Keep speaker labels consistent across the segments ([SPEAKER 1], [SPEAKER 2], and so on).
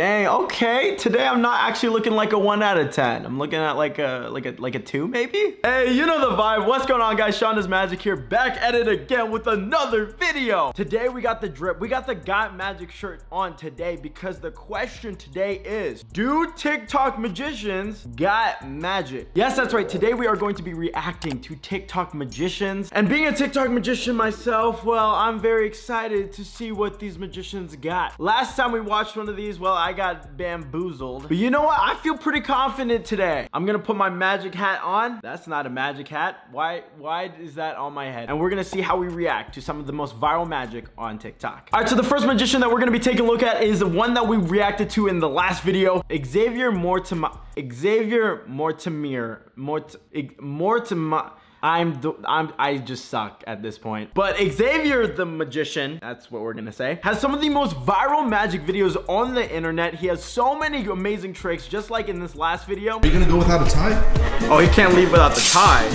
[SPEAKER 1] Dang, okay. Today I'm not actually looking like a one out of 10. I'm looking at like a like a like a two maybe. Hey, you know the vibe. What's going on guys? Sean Does Magic here back at it again with another video. Today we got the drip. We got the Got Magic shirt on today because the question today is, do TikTok magicians got magic? Yes, that's right. Today we are going to be reacting to TikTok magicians. And being a TikTok magician myself, well, I'm very excited to see what these magicians got. Last time we watched one of these, well, I got bamboozled. But you know what? I feel pretty confident today. I'm gonna put my magic hat on. That's not a magic hat. Why, why is that on my head? And we're gonna see how we react to some of the most viral magic on TikTok. All right, so the first magician that we're gonna be taking a look at is the one that we reacted to in the last video, Xavier Mortimer. Xavier Mortimer. Mort Mortimer. I'm, I'm, I just suck at this point. But Xavier the Magician, that's what we're gonna say, has some of the most viral magic videos on the internet. He has so many amazing tricks, just like in this last video.
[SPEAKER 2] Are you gonna go without a tie?
[SPEAKER 1] Oh, he can't leave without the tie.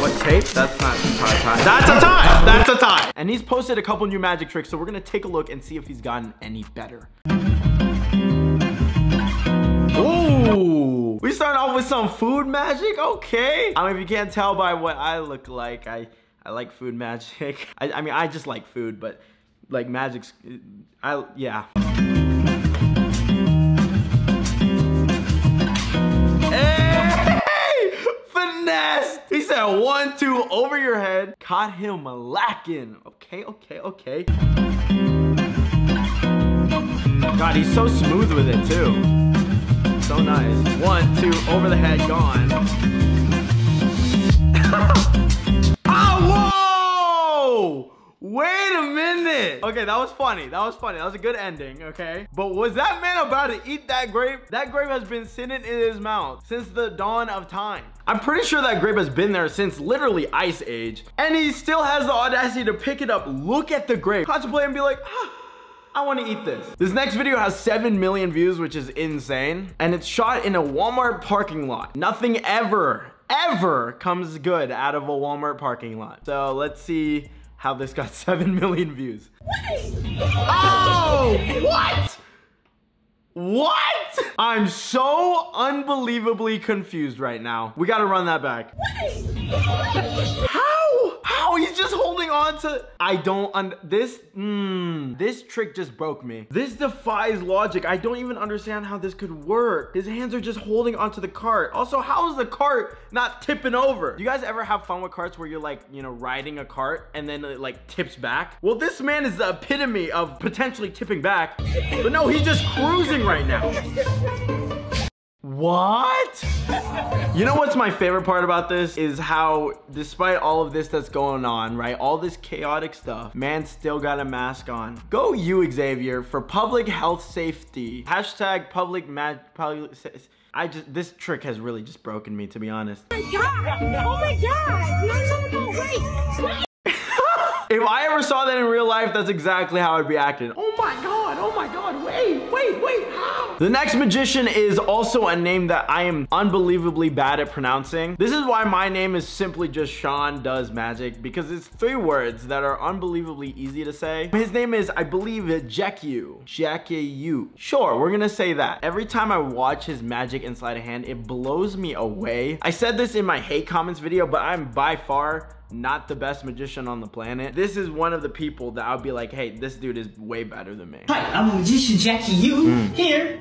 [SPEAKER 1] What tape? That's not a tie, tie. That's a tie! That's a tie! And he's posted a couple new magic tricks, so we're gonna take a look and see if he's gotten any better. Ooh, we start off with some food magic, okay. I mean, if you can't tell by what I look like, I, I like food magic. I, I mean, I just like food, but like magic's, I, yeah. He said one, two, over your head. Caught him lacking. Okay, okay, okay. God, he's so smooth with it too. So nice. One, two, over the head, gone. oh, whoa! Wait a minute. Okay, that was funny. That was funny. That was a good ending, okay? But was that man about to eat that grape? That grape has been sitting in his mouth since the dawn of time. I'm pretty sure that grape has been there since literally Ice Age. And he still has the audacity to pick it up, look at the grape, contemplate and be like, ah, I want to eat this. This next video has 7 million views, which is insane. And it's shot in a Walmart parking lot. Nothing ever, ever comes good out of a Walmart parking lot. So let's see how this got 7 million views. Oh, what? What? I'm so unbelievably confused right now. We gotta run that back. How? How? He's just holding on to... I don't... Un this... Mm, this trick just broke me. This defies logic. I don't even understand how this could work. His hands are just holding onto the cart. Also, how is the cart not tipping over? You guys ever have fun with carts where you're like, you know, riding a cart and then it like tips back? Well, this man is the epitome of potentially tipping back. But no, he's just cruising right now. What? You know what's my favorite part about this is how despite all of this that's going on, right? All this chaotic stuff, man still got a mask on. Go you, Xavier, for public health safety. Hashtag public mag, public, I just, this trick has really just broken me, to be honest. Oh my God, oh my God, no, no, no, wait. if I ever saw that in real life, that's exactly how I'd be acting. Oh my God, oh my God, wait, wait, wait, how? The next magician is also a name that I am unbelievably bad at pronouncing. This is why my name is simply just Sean Does Magic because it's three words that are unbelievably easy to say. His name is, I believe, Jackie Jackie Sure, we're gonna say that. Every time I watch his magic inside a hand, it blows me away. I said this in my hate comments video, but I'm by far not the best magician on the planet. This is one of the people that I'll be like, hey, this dude is way better than me.
[SPEAKER 3] Hi, I'm magician Jackie Yu mm. here.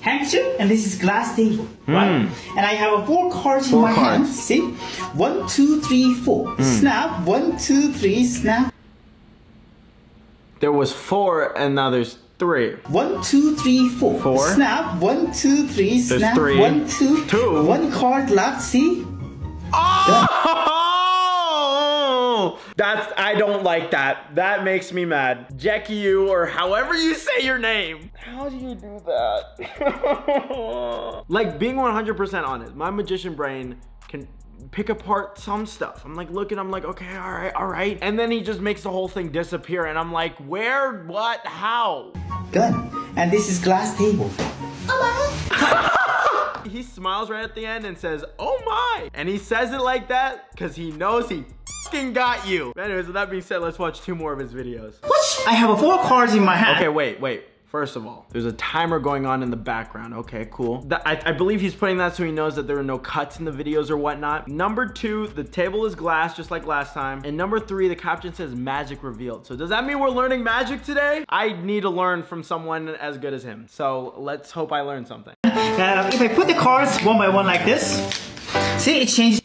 [SPEAKER 3] Handkerchief, and this is glass table, mm. right? And I have a four cards four in my cards. hand. See, one, two, three, four. Mm. Snap. One, two, three. Snap.
[SPEAKER 1] There was four, and now there's three.
[SPEAKER 3] One, two, three, four.
[SPEAKER 1] Four.
[SPEAKER 3] Snap. One, two, three.
[SPEAKER 1] There's
[SPEAKER 3] snap.
[SPEAKER 1] Three.
[SPEAKER 3] One, two.
[SPEAKER 1] Two.
[SPEAKER 3] One card left. See.
[SPEAKER 1] Oh! That's, I don't like that. That makes me mad. Jackie Yu or however you say your name. How do you do that? like being 100% honest, my magician brain can pick apart some stuff. I'm like looking, I'm like, okay, all right, all right. And then he just makes the whole thing disappear and I'm like, where, what, how?
[SPEAKER 3] Good. And this is glass table.
[SPEAKER 1] he smiles right at the end and says, oh my. And he says it like that because he knows he got you. Anyways, with that being said, let's watch two more of his videos.
[SPEAKER 3] What? I have four cards in my hand.
[SPEAKER 1] Okay, wait, wait. First of all, there's a timer going on in the background. Okay, cool. That, I, I, believe he's putting that so he knows that there are no cuts in the videos or whatnot. Number two, the table is glass just like last time. And number three, the caption says magic revealed. So does that mean we're learning magic today? I need to learn from someone as good as him. So let's hope I learn something.
[SPEAKER 3] If I put the cards one by one like this, see it changes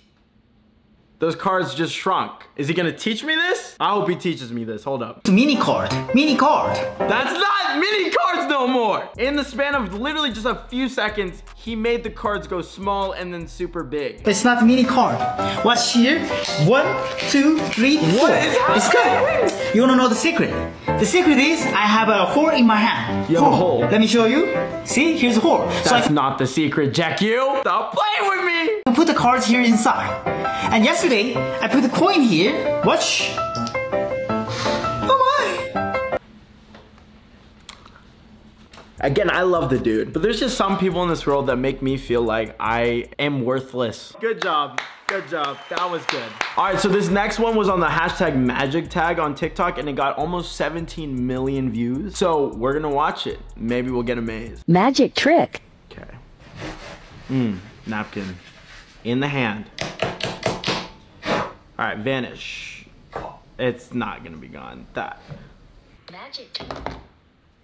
[SPEAKER 1] those cards just shrunk. Is he gonna teach me this? I hope he teaches me this. Hold up.
[SPEAKER 3] Mini card. Mini card.
[SPEAKER 1] That's not mini cards no more. In the span of literally just a few seconds, he made the cards go small and then super big.
[SPEAKER 3] It's not mini card. Watch here. One, two, three, four.
[SPEAKER 1] What is happening? It's
[SPEAKER 3] good. You wanna know the secret? The secret is I have a hole in my hand.
[SPEAKER 1] You hole. a hole.
[SPEAKER 3] Let me show you. See, here's a hole.
[SPEAKER 1] That's so not the secret, Jack. You stop playing with me.
[SPEAKER 3] I put the cards here inside. And yesterday, I put the coin here. Watch.
[SPEAKER 1] Again, I love the dude, but there's just some people in this world that make me feel like I am worthless. Good job. Good job. That was good. All right, so this next one was on the hashtag magic tag on TikTok and it got almost 17 million views. So we're gonna watch it. Maybe we'll get amazed.
[SPEAKER 2] Magic trick.
[SPEAKER 1] Okay. Mmm, napkin in the hand. All right, vanish. It's not gonna be gone. That. Magic.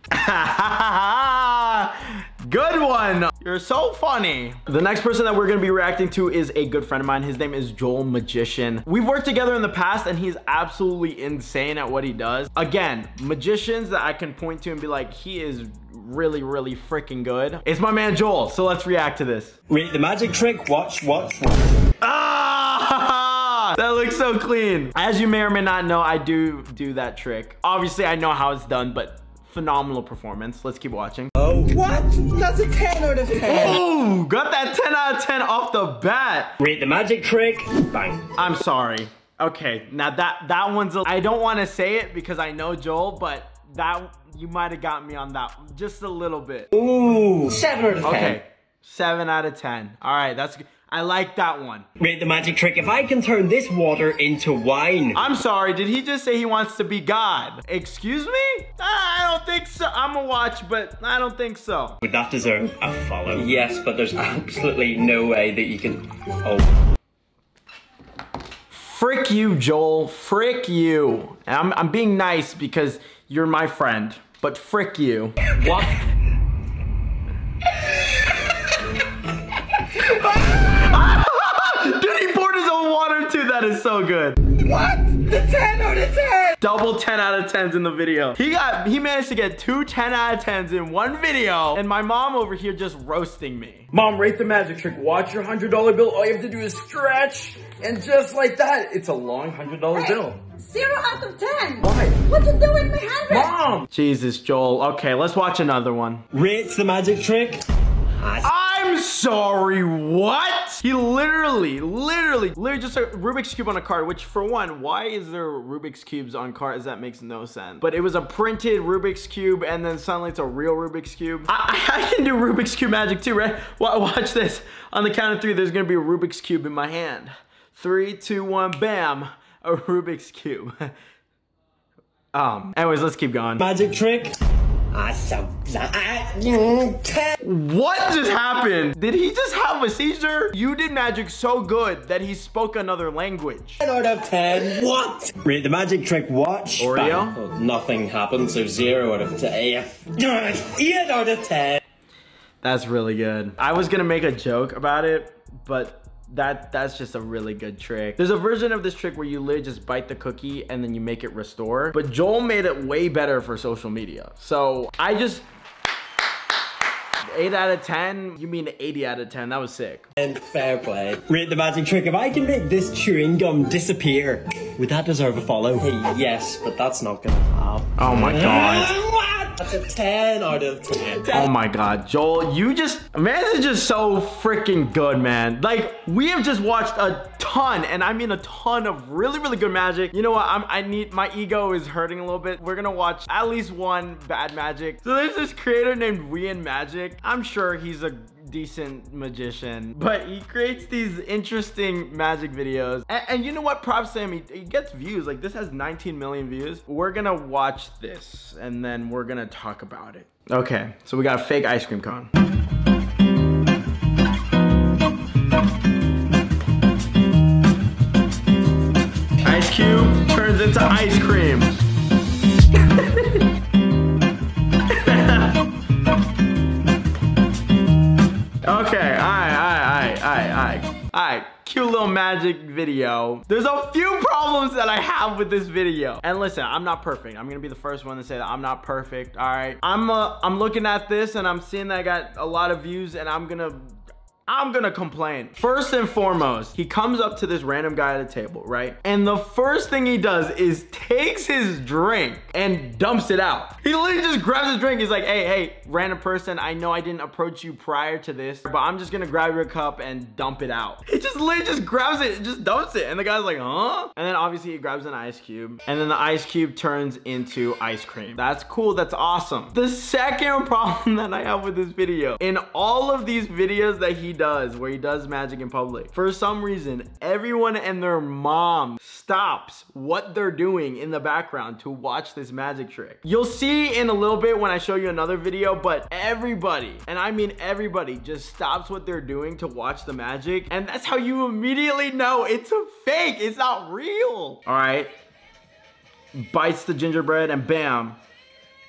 [SPEAKER 1] good one. You're so funny. The next person that we're gonna be reacting to is a good friend of mine. His name is Joel Magician. We've worked together in the past and he's absolutely insane at what he does. Again, magicians that I can point to and be like, he is really, really freaking good. It's my man Joel, so let's react to this.
[SPEAKER 4] Read the magic trick, watch, watch, watch.
[SPEAKER 1] Ah! that looks so clean. As you may or may not know, I do do that trick. Obviously, I know how it's done, but phenomenal performance. Let's keep watching.
[SPEAKER 4] Oh, what? That's a 10 out of 10.
[SPEAKER 1] Oh, got that 10 out of 10 off the bat.
[SPEAKER 4] Read the magic trick, bang.
[SPEAKER 1] I'm sorry. Okay, now that that one's a, I don't want to say it because I know Joel, but that you might have got me on that just a little bit.
[SPEAKER 4] Ooh, 7 out of 10.
[SPEAKER 1] Okay, 7 out of 10. All right, that's good. I like that one.
[SPEAKER 4] Read the magic trick. If I can turn this water into wine.
[SPEAKER 1] I'm sorry, did he just say he wants to be God? Excuse me? I don't think so. I'm a watch, but I don't think so.
[SPEAKER 4] Would that deserve a follow? Yes, but there's absolutely no way that you can... Oh.
[SPEAKER 1] Frick you, Joel. Frick you. And I'm, I'm being nice because you're my friend, but frick you.
[SPEAKER 4] What?
[SPEAKER 1] That is so good.
[SPEAKER 4] What? The 10 out of 10!
[SPEAKER 1] Double 10 out of 10s in the video. He got, he managed to get two 10 out of 10s in one video, and my mom over here just roasting me.
[SPEAKER 5] Mom, rate the magic trick. Watch your $100 bill. All you have to do is stretch, and just like that, it's a long $100 hey, bill.
[SPEAKER 6] Zero out of 10.
[SPEAKER 5] Why?
[SPEAKER 6] What you doing, my hundred?
[SPEAKER 5] Mom!
[SPEAKER 1] Jesus, Joel. Okay, let's watch another one.
[SPEAKER 4] Rates the magic trick.
[SPEAKER 1] I'm sorry, what? He literally, literally, literally just a Rubik's Cube on a card, which for one, why is there Rubik's Cubes on cards? That makes no sense. But it was a printed Rubik's Cube and then suddenly it's a real Rubik's Cube. I, I can do Rubik's Cube magic too, right? Watch this. On the count of three, there's gonna be a Rubik's Cube in my hand. Three, two, one, bam, a Rubik's Cube. um, anyways, let's keep going.
[SPEAKER 4] Magic trick. Awesome.
[SPEAKER 1] What just happened? Did he just have a seizure? You did magic so good that he spoke another language.
[SPEAKER 4] 10 out of 10. What? Read the magic trick watch.
[SPEAKER 1] Oreo?
[SPEAKER 4] Oh, nothing happened, so 0 out of 10. 8 out of 10.
[SPEAKER 1] That's really good. I was gonna make a joke about it, but that that's just a really good trick. There's a version of this trick where you literally just bite the cookie and then you make it restore. But Joel made it way better for social media. So I just 8 out of 10? You mean 80 out of 10? That was sick.
[SPEAKER 4] And fair play. Rate the magic trick. If I can make this chewing gum disappear, would that deserve a follow? Hey, yes, but that's not gonna happen.
[SPEAKER 1] Oh my god.
[SPEAKER 4] That's a 10 out of 10.
[SPEAKER 1] Oh my god, Joel, you just, man, this is just so freaking good, man. Like, we have just watched a ton, and I mean a ton of really, really good magic. You know what, I'm, I need, my ego is hurting a little bit. We're gonna watch at least one bad magic. So there's this creator named Wean Magic. I'm sure he's a decent magician, but he creates these interesting magic videos. And, and you know what? Props to him. He, he, gets views. Like this has 19 million views. We're gonna watch this and then we're gonna talk about it. Okay, so we got a fake ice cream cone. Ice cube turns into ice cream. Magic video. There's a few problems that I have with this video. And listen, I'm not perfect. I'm gonna be the first one to say that I'm not perfect, alright? I'm uh, I'm looking at this and I'm seeing that I got a lot of views and I'm gonna I'm gonna complain. First and foremost, he comes up to this random guy at a table, right? And the first thing he does is takes his drink and dumps it out. He literally just grabs his drink. He's like, hey, hey, random person, I know I didn't approach you prior to this, but I'm just gonna grab your cup and dump it out. He just literally just grabs it and just dumps it. And the guy's like, huh? And then obviously he grabs an ice cube and then the ice cube turns into ice cream. That's cool, that's awesome. The second problem that I have with this video, in all of these videos that he does where he does magic in public. For some reason, everyone and their mom stops what they're doing in the background to watch this magic trick. You'll see in a little bit when I show you another video, but everybody, and I mean everybody, just stops what they're doing to watch the magic. And that's how you immediately know it's a fake. It's not real. All right. Bites the gingerbread and bam,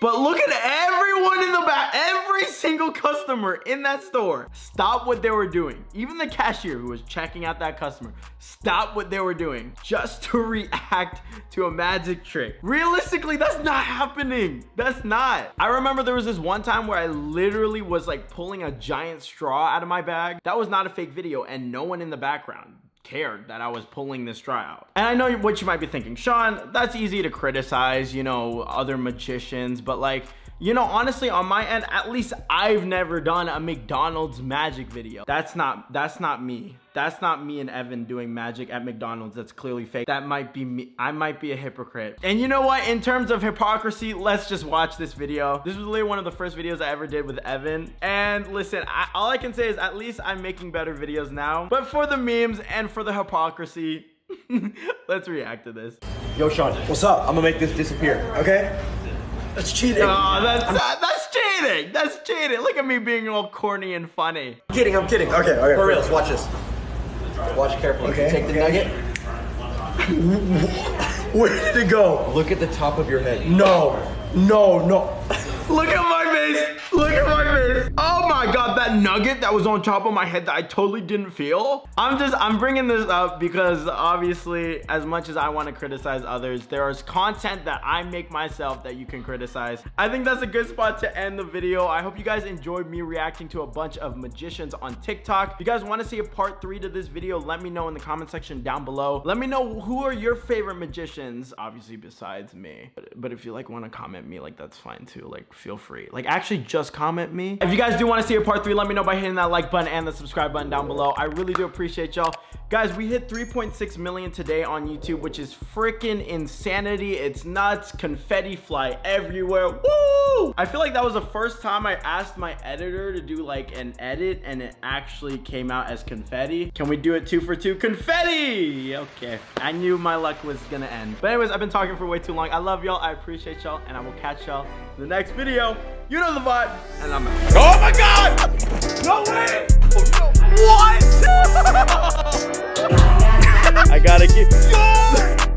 [SPEAKER 1] but look at everyone in the back, every single customer in that store. Stop what they were doing. Even the cashier who was checking out that customer, stop what they were doing just to react to a magic trick. Realistically, that's not happening. That's not. I remember there was this one time where I literally was like pulling a giant straw out of my bag. That was not a fake video and no one in the background cared that I was pulling this straw out. And I know what you might be thinking, Sean, that's easy to criticize, you know, other magicians, but like, you know, honestly, on my end, at least I've never done a McDonald's magic video. That's not, that's not me. That's not me and Evan doing magic at McDonald's. That's clearly fake. That might be me. I might be a hypocrite. And you know what? In terms of hypocrisy, let's just watch this video. This was literally one of the first videos I ever did with Evan. And listen, I, all I can say is at least I'm making better videos now. But for the memes and for the hypocrisy, let's react to this.
[SPEAKER 2] Yo, Sean, what's up? I'm gonna make this disappear, okay? That's cheating.
[SPEAKER 1] Oh, that's uh, that's cheating. That's cheating. Look at me being all corny and funny.
[SPEAKER 2] I'm kidding, I'm kidding. Okay, okay. For reals, watch this. Watch carefully.
[SPEAKER 3] Okay,
[SPEAKER 2] Take the
[SPEAKER 3] okay.
[SPEAKER 2] nugget.
[SPEAKER 3] Where did it go?
[SPEAKER 2] Look at the top of your head.
[SPEAKER 3] No, no, no.
[SPEAKER 1] Look at my face. Oh my god, that nugget that was on top of my head that I totally didn't feel. I'm just, I'm bringing this up because obviously, as much as I want to criticize others, there is content that I make myself that you can criticize. I think that's a good spot to end the video. I hope you guys enjoyed me reacting to a bunch of magicians on TikTok. If you guys want to see a part three to this video, let me know in the comment section down below. Let me know who are your favorite magicians, obviously besides me. But, but if you like want to comment me, like that's fine too. Like feel free. Like actually just comment me. If you guys do want to see a part three, let me know by hitting that like button and the subscribe button down below. I really do appreciate y'all. Guys, we hit 3.6 million today on YouTube, which is freaking insanity. It's nuts. Confetti fly everywhere. Woo! I feel like that was the first time I asked my editor to do like an edit and it actually came out as confetti. Can we do it two for two? Confetti! Okay. I knew my luck was gonna end. But anyways, I've been talking for way too long. I love y'all. I appreciate y'all. And I will catch y'all in the next video. You know the vibe. And I'm out. Oh my God! No way! Oh, no. What? I gotta get.